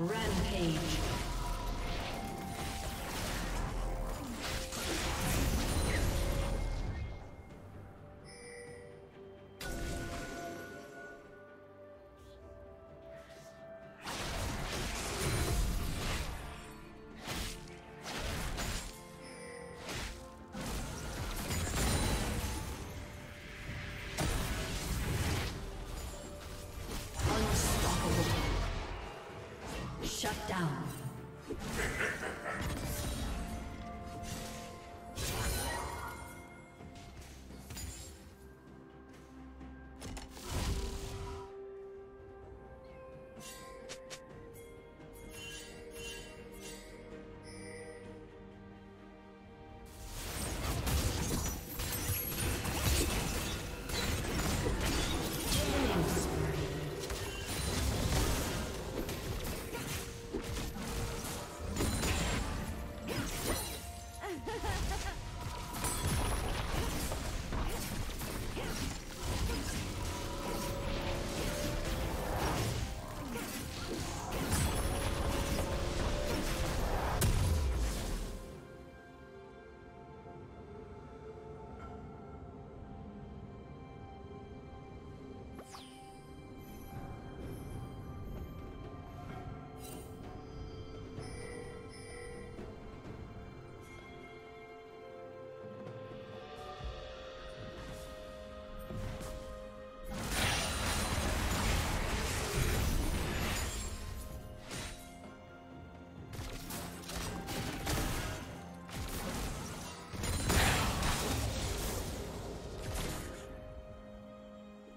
Rampage.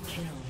Double kill.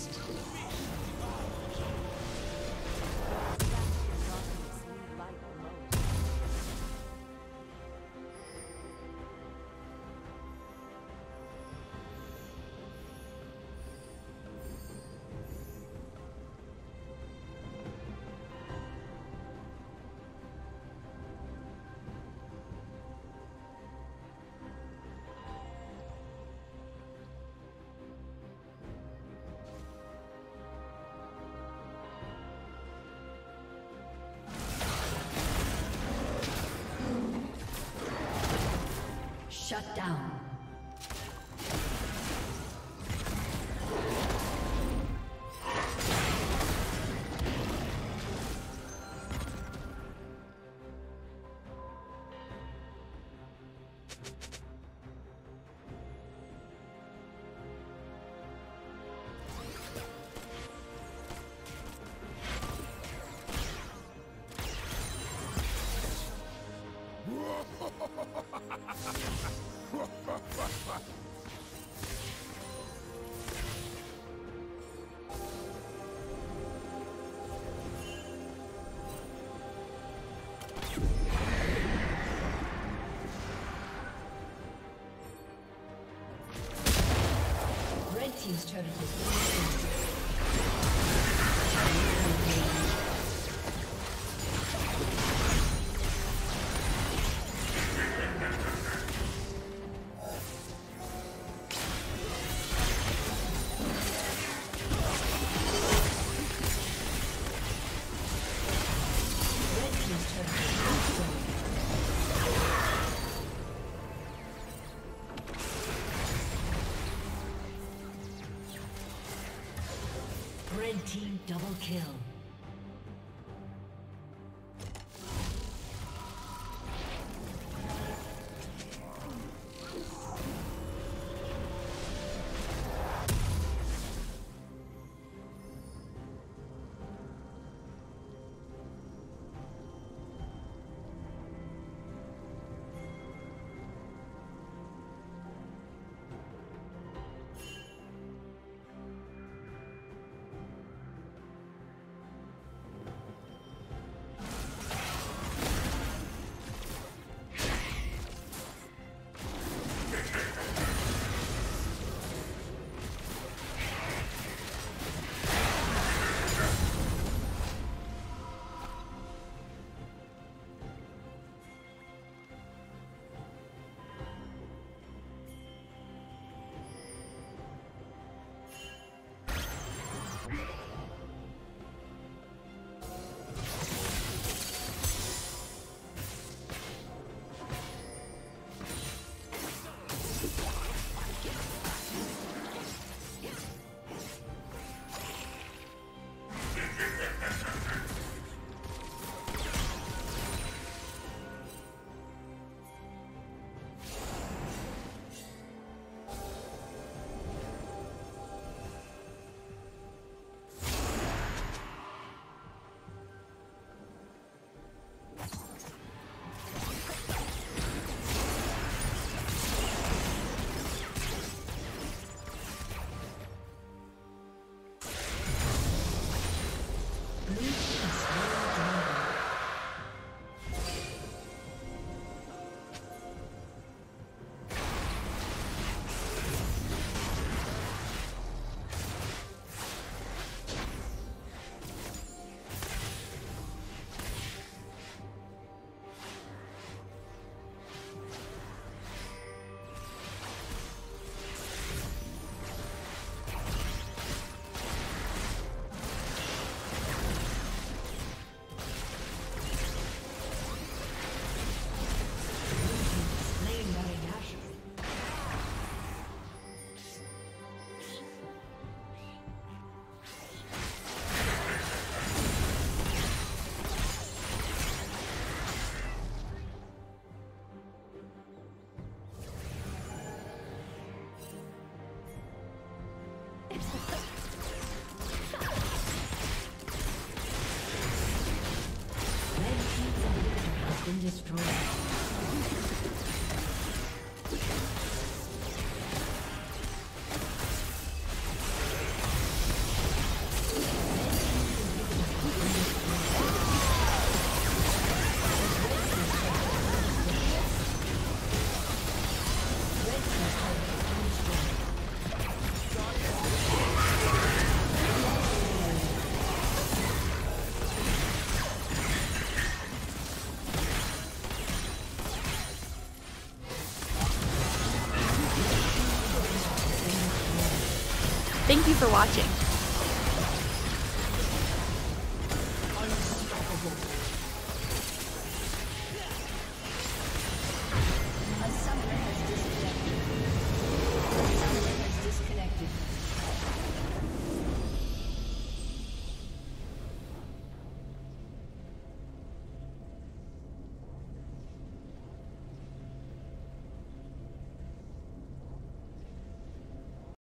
Shut down. Double kill. For watching.